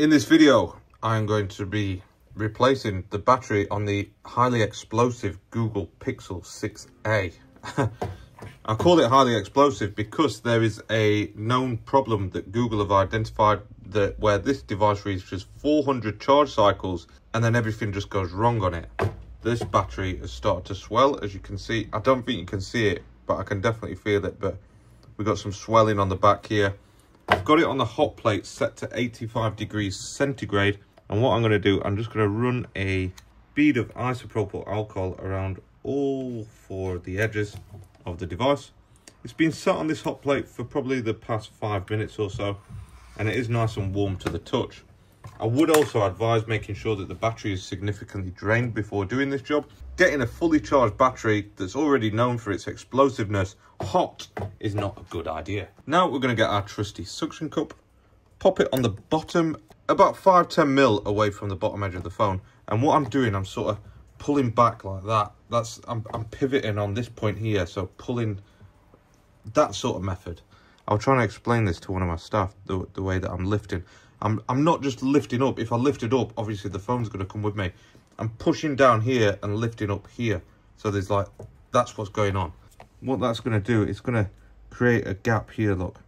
In this video, I'm going to be replacing the battery on the highly explosive Google Pixel 6a. I call it highly explosive because there is a known problem that Google have identified that where this device reaches 400 charge cycles and then everything just goes wrong on it. This battery has started to swell, as you can see. I don't think you can see it, but I can definitely feel it. But we've got some swelling on the back here. I've got it on the hot plate set to 85 degrees centigrade. And what I'm going to do, I'm just going to run a bead of isopropyl alcohol around all four of the edges of the device. It's been sat on this hot plate for probably the past five minutes or so, and it is nice and warm to the touch. I would also advise making sure that the battery is significantly drained before doing this job. Getting a fully charged battery that's already known for its explosiveness hot is not a good idea. Now we're going to get our trusty suction cup, pop it on the bottom, about 5-10 mil away from the bottom edge of the phone. And what I'm doing, I'm sort of pulling back like that. That's I'm, I'm pivoting on this point here, so pulling that sort of method. I was trying to explain this to one of my staff, the, the way that I'm lifting. I'm, I'm not just lifting up. If I lift it up, obviously the phone's going to come with me. I'm pushing down here and lifting up here. So there's like, that's what's going on. What that's going to do, it's going to create a gap here, look.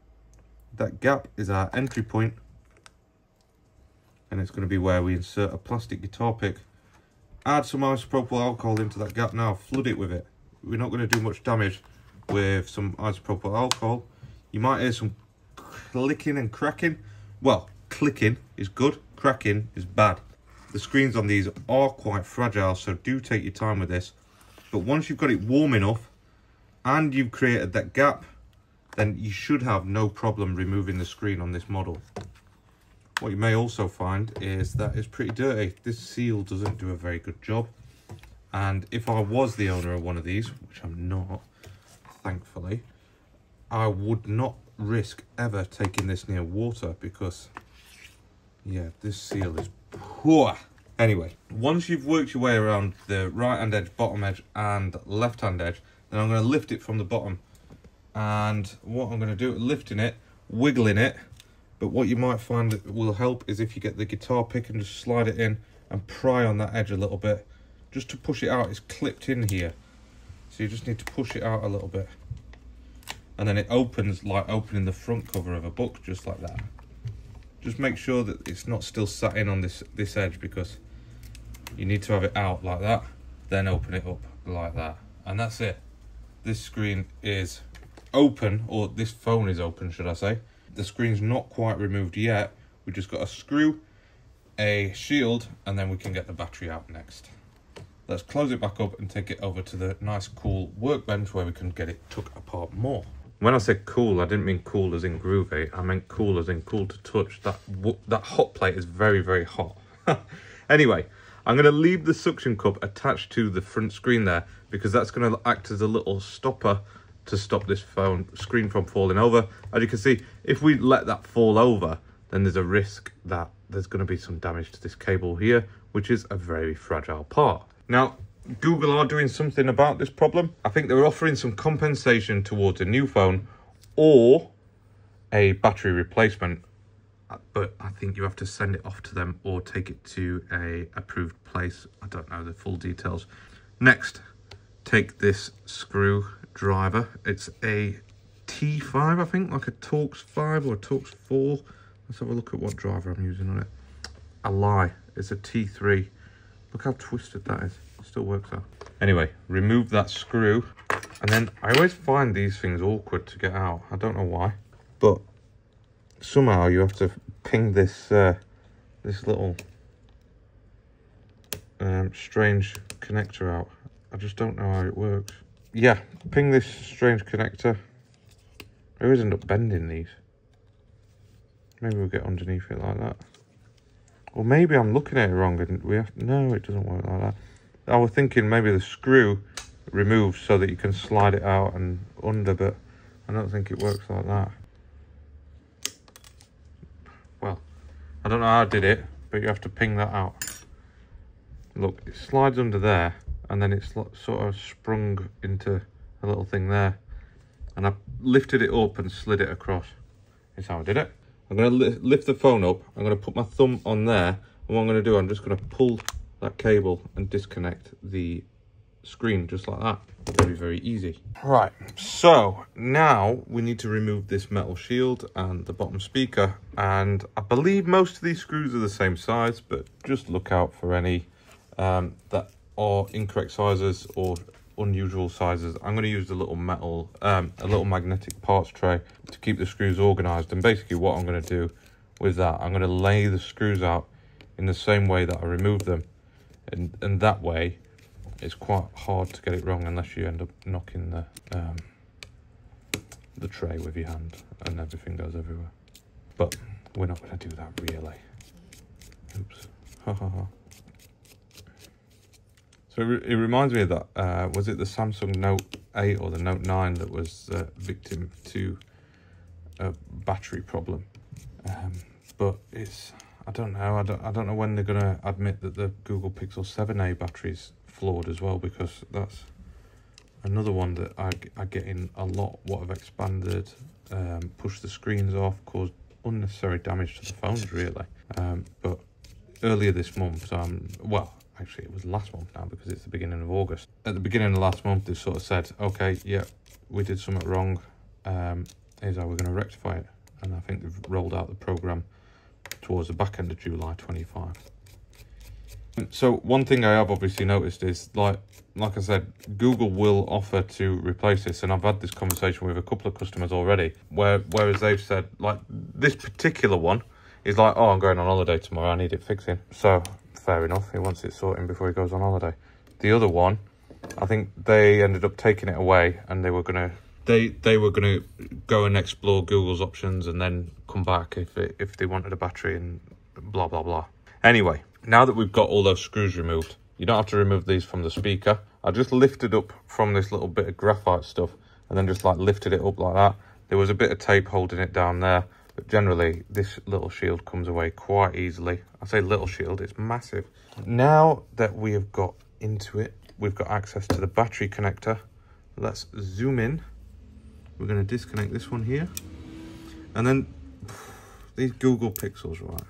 That gap is our entry point, And it's going to be where we insert a plastic guitar pick. Add some isopropyl alcohol into that gap now, flood it with it. We're not going to do much damage with some isopropyl alcohol. You might hear some clicking and cracking. Well, clicking is good, cracking is bad. The screens on these are quite fragile, so do take your time with this. But once you've got it warm enough and you've created that gap, then you should have no problem removing the screen on this model. What you may also find is that it's pretty dirty. This seal doesn't do a very good job. And if I was the owner of one of these, which I'm not, thankfully, I would not risk ever taking this near water because yeah, this seal is poor. Anyway, once you've worked your way around the right hand edge, bottom edge, and left hand edge, then I'm going to lift it from the bottom. And what I'm going to do, lifting it, wiggling it, but what you might find that will help is if you get the guitar pick and just slide it in and pry on that edge a little bit, just to push it out. It's clipped in here, so you just need to push it out a little bit. And then it opens like opening the front cover of a book, just like that just make sure that it's not still sat in on this this edge because you need to have it out like that then open it up like that. And that's it. This screen is open or this phone is open should i say. The screen's not quite removed yet. We just got a screw a shield and then we can get the battery out next. Let's close it back up and take it over to the nice cool workbench where we can get it took apart more when I said cool, I didn't mean cool as in groovy. I meant cool as in cool to touch. That that hot plate is very, very hot. anyway, I'm going to leave the suction cup attached to the front screen there because that's going to act as a little stopper to stop this phone screen from falling over. As you can see, if we let that fall over, then there's a risk that there's going to be some damage to this cable here, which is a very fragile part. Now, Google are doing something about this problem. I think they're offering some compensation towards a new phone or a battery replacement. Uh, but I think you have to send it off to them or take it to a approved place. I don't know the full details. Next, take this screwdriver. It's a T5, I think, like a Torx 5 or a Torx 4. Let's have a look at what driver I'm using on it. A lie. It's a T3. Look how twisted that is still works out. Anyway, remove that screw. And then I always find these things awkward to get out. I don't know why. But somehow you have to ping this uh, this little um, strange connector out. I just don't know how it works. Yeah, ping this strange connector. I always end up bending these. Maybe we'll get underneath it like that. Or maybe I'm looking at it wrong and we have... No, it doesn't work like that. I was thinking maybe the screw removed so that you can slide it out and under, but I don't think it works like that. Well, I don't know how I did it, but you have to ping that out. Look, it slides under there, and then it's sort of sprung into a little thing there. And I lifted it up and slid it across. That's how I did it. I'm going to li lift the phone up. I'm going to put my thumb on there. And what I'm going to do, I'm just going to pull that cable and disconnect the screen just like that. Very, very easy. Right, so now we need to remove this metal shield and the bottom speaker. And I believe most of these screws are the same size, but just look out for any um, that are incorrect sizes or unusual sizes. I'm going to use a little metal, um, a little magnetic parts tray to keep the screws organized. And basically what I'm going to do with that, I'm going to lay the screws out in the same way that I removed them. And, and that way it's quite hard to get it wrong unless you end up knocking the um, the tray with your hand and everything goes everywhere. But we're not going to do that really. Oops. Ha ha ha. So it, reminds me of that, uh, was it the Samsung Note 8 or the Note 9 that was uh, victim to a battery problem? Um, but it's, I don't know, I don't, I don't know when they're going to admit that the Google Pixel 7a batteries flawed as well because that's another one that I, I get in a lot. What have expanded um, pushed the screens off caused unnecessary damage to the phones really. Um, but earlier this month um well actually it was last month now because it's the beginning of August. At the beginning of last month they sort of said okay yeah we did something wrong. Um, here's how we're going to rectify it. And I think they've rolled out the program towards the back end of July 25 so one thing I have obviously noticed is like like I said, Google will offer to replace this, and I've had this conversation with a couple of customers already. Where whereas they've said like this particular one is like, oh, I'm going on holiday tomorrow, I need it fixing. So fair enough, he wants it sorting before he goes on holiday. The other one, I think they ended up taking it away, and they were gonna they they were gonna go and explore Google's options, and then come back if it, if they wanted a battery and blah blah blah. Anyway now that we've got all those screws removed, you don't have to remove these from the speaker. I just lifted up from this little bit of graphite stuff and then just like lifted it up like that. There was a bit of tape holding it down there, but generally this little shield comes away quite easily. I say little shield, it's massive. Now that we have got into it, we've got access to the battery connector. Let's zoom in. We're going to disconnect this one here. And then these Google Pixels, right?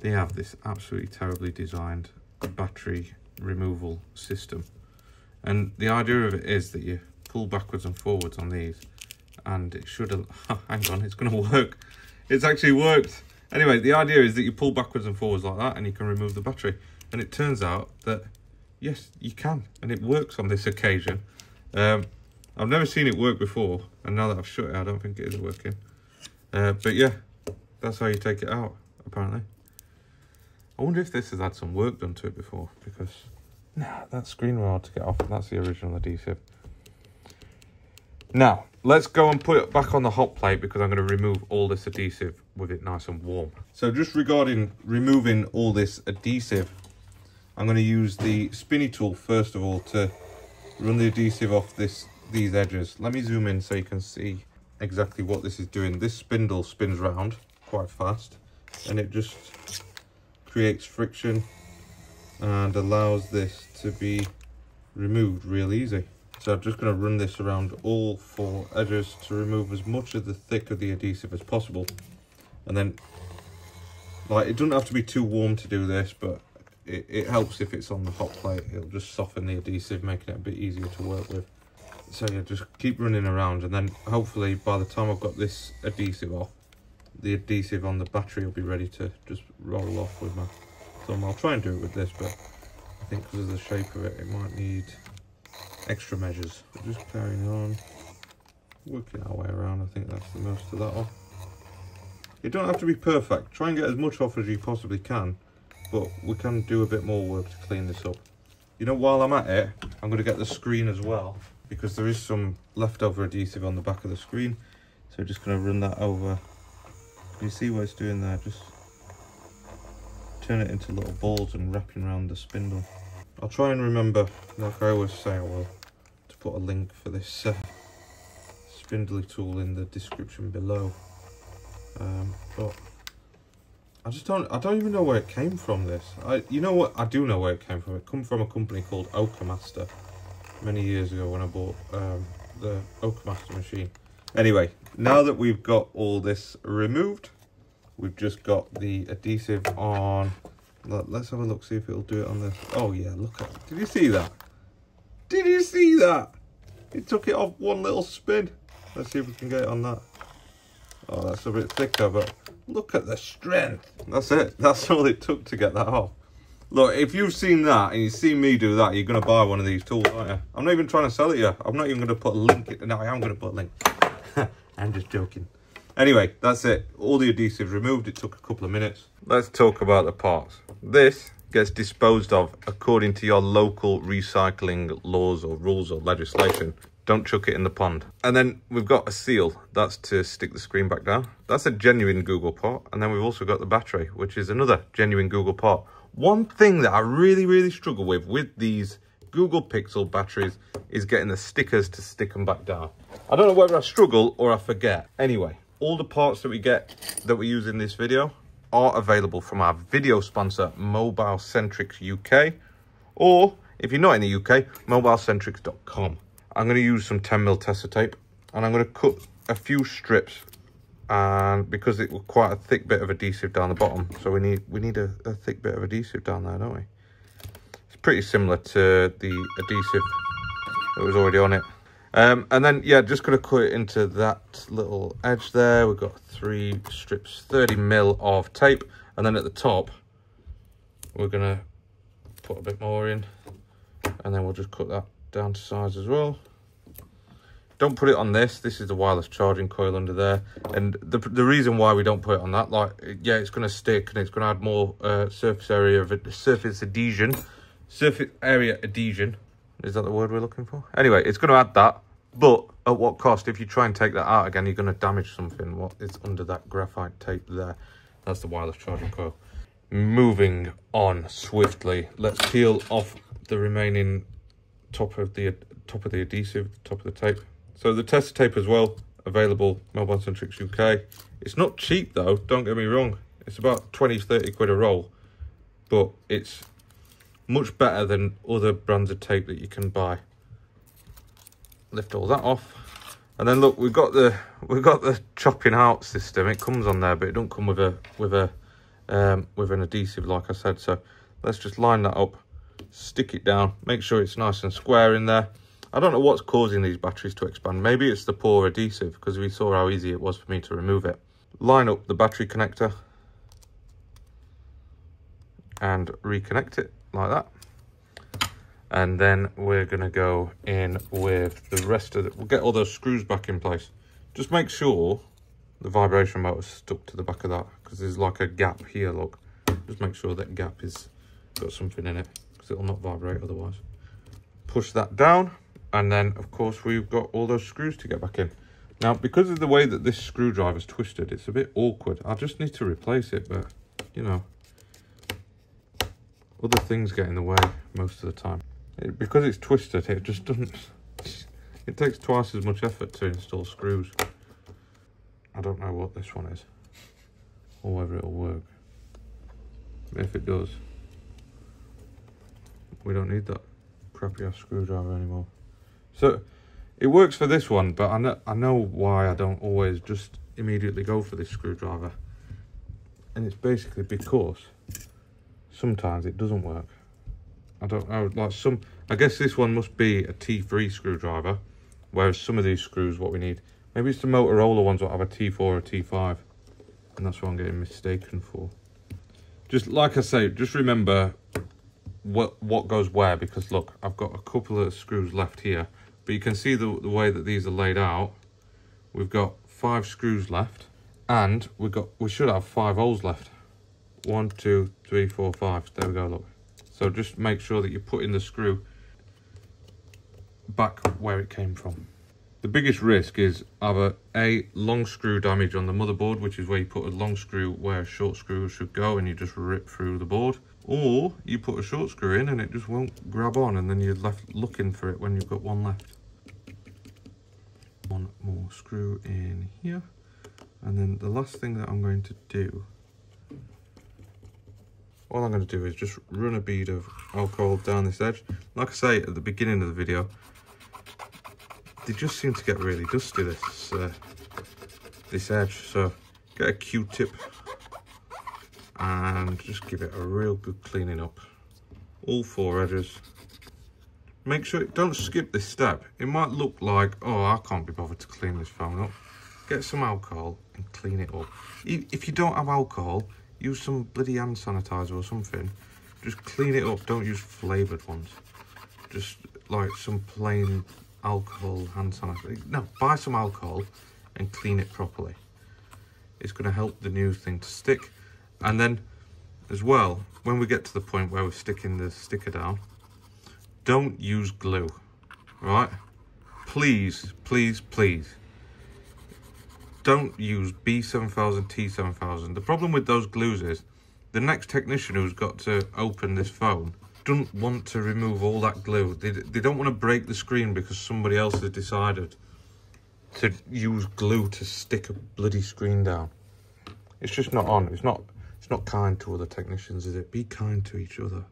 they have this absolutely terribly designed battery removal system. And the idea of it is that you pull backwards and forwards on these and it should, hang on, it's going to work. It's actually worked. Anyway, the idea is that you pull backwards and forwards like that and you can remove the battery. And it turns out that, yes, you can. And it works on this occasion. Um, I've never seen it work before. And now that I've shut it, I don't think it is working. Uh, but yeah, that's how you take it out, apparently. I wonder if this has had some work done to it before because nah, that screen hard to get off. That's the original adhesive. Now, let's go and put it back on the hot plate because I'm going to remove all this adhesive with it nice and warm. So just regarding removing all this adhesive, I'm going to use the spinny tool first of all to run the adhesive off this these edges. Let me zoom in so you can see exactly what this is doing. This spindle spins round quite fast and it just creates friction and allows this to be removed real easy. So I'm just going to run this around all four edges to remove as much of the thick of the adhesive as possible. And then, like, it doesn't have to be too warm to do this, but it, it helps if it's on the hot plate. It'll just soften the adhesive, making it a bit easier to work with. So yeah, just keep running around and then hopefully by the time I've got this adhesive off, the adhesive on the battery will be ready to just roll off with my thumb. I'll try and do it with this, but I think because of the shape of it, it might need extra measures. But just carrying on, working our way around. I think that's the most of that off. You don't have to be perfect. Try and get as much off as you possibly can, but we can do a bit more work to clean this up. You know, while I'm at it, I'm going to get the screen as well, because there is some leftover adhesive on the back of the screen. So just going to run that over you see what it's doing there? Just turn it into little balls and wrapping around the spindle. I'll try and remember, like I always say I will, to put a link for this uh, spindly tool in the description below. Um, but I just don't, I don't even know where it came from this. I, you know what, I do know where it came from. It come from a company called OCAMaster many years ago when I bought um, the OCAMaster machine. Anyway, now that we've got all this removed, we've just got the adhesive on. Let's have a look, see if it'll do it on this. Oh yeah, look at... Did you see that? Did you see that? It took it off one little spin. Let's see if we can get it on that. Oh, that's a bit thicker, but look at the strength. That's it. That's all it took to get that off. Look, if you've seen that and you've seen me do that, you're going to buy one of these tools, aren't you? I'm not even trying to sell it you. I'm not even going to put a link. In. No, I am going to put a link. I'm just joking. Anyway, that's it. All the adhesives removed. It took a couple of minutes. Let's talk about the parts. This gets disposed of according to your local recycling laws or rules or legislation. Don't chuck it in the pond. And then we've got a seal. That's to stick the screen back down. That's a genuine Google part. And then we've also got the battery, which is another genuine Google part. One thing that I really, really struggle with with these Google Pixel batteries is getting the stickers to stick them back down. I don't know whether I struggle or I forget. Anyway, all the parts that we get that we use in this video are available from our video sponsor, Mobile Sentrix UK, or if you're not in the UK, mobilesentrix.com. I'm going to use some 10mm Tesa tape and I'm going to cut a few strips and because it was quite a thick bit of adhesive down the bottom so we need we need a, a thick bit of adhesive down there don't we? It's pretty similar to the adhesive that was already on it. Um, and then yeah just gonna cut it into that little edge there. We've got three strips 30 mil of tape. And then at the top we're gonna put a bit more in. And then we'll just cut that down to size as well don't put it on this. This is the wireless charging coil under there. And the, the reason why we don't put it on that like yeah it's going to stick and it's going to add more uh, surface area of it surface adhesion. Surface area adhesion. Is that the word we're looking for? Anyway it's going to add that. But at what cost? If you try and take that out again you're going to damage something. What is under that graphite tape there? That's the wireless charging coil. Moving on swiftly. Let's peel off the remaining top of the top of the adhesive top of the tape so the Tesa tape as well, available Mobile Sentrix UK. It's not cheap though, don't get me wrong. It's about 20, 30 quid a roll, but it's much better than other brands of tape that you can buy. Lift all that off. And then look, we've got the we've got the chopping out system. It comes on there, but it don't come with a with a um, with an adhesive, like I said. So let's just line that up, stick it down, make sure it's nice and square in there. I don't know what's causing these batteries to expand. Maybe it's the poor adhesive because we saw how easy it was for me to remove it. Line up the battery connector and reconnect it like that. And then we're going to go in with the rest of it. We'll get all those screws back in place. Just make sure the vibration motor is stuck to the back of that because there's like a gap here, look. Just make sure that gap is got something in it because it will not vibrate otherwise. Push that down and then of course we've got all those screws to get back in. Now because of the way that this screwdriver is twisted it's a bit awkward. I just need to replace it but you know other things get in the way most of the time. It, because it's twisted it just doesn't it takes twice as much effort to install screws. I don't know what this one is or whether it'll work. If it does we don't need that crappy ass screwdriver anymore so it works for this one, but I know, I know why I don't always just immediately go for this screwdriver. And it's basically because sometimes it doesn't work. I don't know, like some, I guess this one must be a T3 screwdriver, whereas some of these screws, what we need, maybe it's the Motorola ones that have a T4 or T5, and that's what I'm getting mistaken for. Just like I say, just remember what what goes where, because look, I've got a couple of screws left here, but you can see the, the way that these are laid out. We've got five screws left and we've got we should have five holes left. One, two, three, four, five. There we go, look. So just make sure that you put in the screw back where it came from. The biggest risk is either a long screw damage on the motherboard, which is where you put a long screw where a short screw should go and you just rip through the board. Or you put a short screw in and it just won't grab on and then you're left looking for it when you've got one left one more screw in here and then the last thing that I'm going to do all I'm going to do is just run a bead of alcohol down this edge like I say at the beginning of the video they just seem to get really dusty this uh, this edge so get a q-tip and just give it a real good cleaning up. All four edges. Make sure, don't skip this step. It might look like, oh, I can't be bothered to clean this phone up. Get some alcohol and clean it up. If you don't have alcohol, use some bloody hand sanitizer or something. Just clean it up. Don't use flavoured ones. Just like some plain alcohol hand sanitizer. No, buy some alcohol and clean it properly. It's going to help the new thing to stick. And then, as well, when we get to the point where we're sticking the sticker down, don't use glue, right? Please, please, please. Don't use B7000, T7000. The problem with those glues is the next technician who's got to open this phone don't want to remove all that glue. They, they don't want to break the screen because somebody else has decided to use glue to stick a bloody screen down. It's just not on. It's not it's not kind to other technicians, is it? Be kind to each other.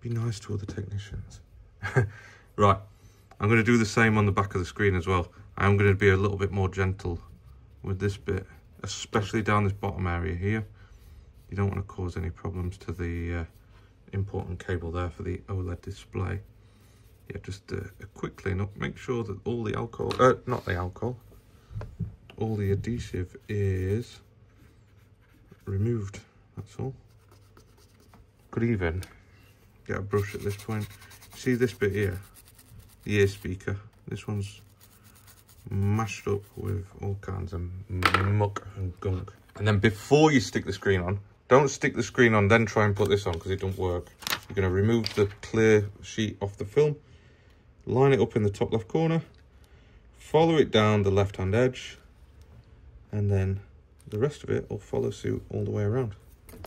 Be nice to other technicians. right. I'm going to do the same on the back of the screen as well. I'm going to be a little bit more gentle with this bit, especially down this bottom area here. You don't want to cause any problems to the uh, important cable there for the OLED display. Yeah, just a quick clean up. Make sure that all the alcohol, uh, not the alcohol, all the adhesive is removed. That's all. Could even get a brush at this point. See this bit here, the ear speaker. This one's mashed up with all kinds of muck and gunk. And then before you stick the screen on, don't stick the screen on, then try and put this on because it don't work. You're going to remove the clear sheet off the film, line it up in the top left corner, follow it down the left-hand edge, and then the rest of it will follow suit all the way around.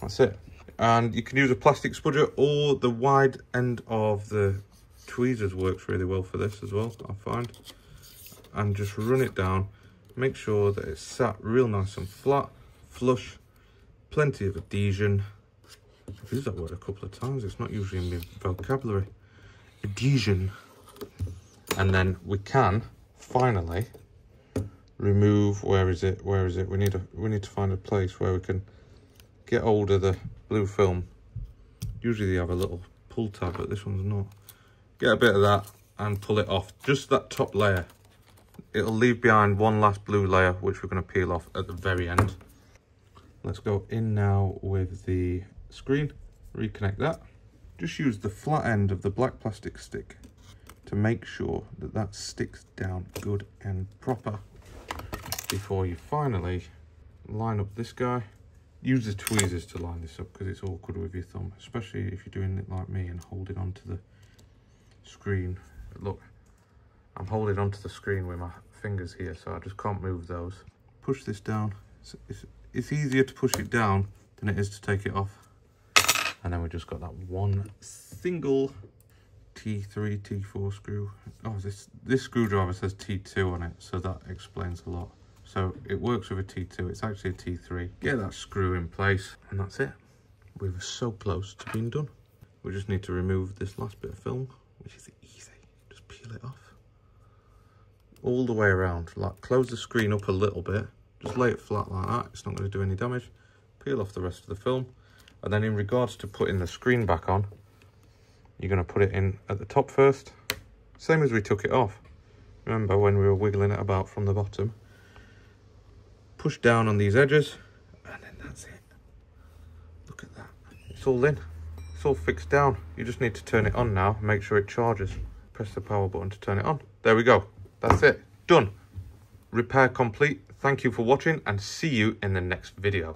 That's it. And you can use a plastic spudger or the wide end of the tweezers works really well for this as well, I find. And just run it down. Make sure that it's sat real nice and flat, flush, plenty of adhesion. I've used that word a couple of times. It's not usually in my vocabulary. Adhesion. And then we can finally remove where is it where is it we need a we need to find a place where we can get hold of the blue film usually they have a little pull tab but this one's not. Get a bit of that and pull it off just that top layer. It'll leave behind one last blue layer which we're going to peel off at the very end. Let's go in now with the screen reconnect that. Just use the flat end of the black plastic stick to make sure that that sticks down good and proper before you finally line up this guy. Use the tweezers to line this up because it's awkward with your thumb, especially if you're doing it like me and holding onto the screen. Look, I'm holding onto the screen with my fingers here, so I just can't move those. Push this down. It's, it's, it's easier to push it down than it is to take it off. And then we just got that one single T3, T4 screw. Oh, this, this screwdriver says T2 on it, so that explains a lot. So it works with a T2, it's actually a T3. Get that screw in place and that's it. We are so close to being done. We just need to remove this last bit of film, which is easy. Just peel it off. All the way around, like close the screen up a little bit. Just lay it flat like that, it's not gonna do any damage. Peel off the rest of the film. And then in regards to putting the screen back on, you're gonna put it in at the top first, same as we took it off. Remember when we were wiggling it about from the bottom? Push down on these edges and then that's it. Look at that. It's all in. It's all fixed down. You just need to turn it on now. Make sure it charges. Press the power button to turn it on. There we go. That's it. Done. Repair complete. Thank you for watching and see you in the next video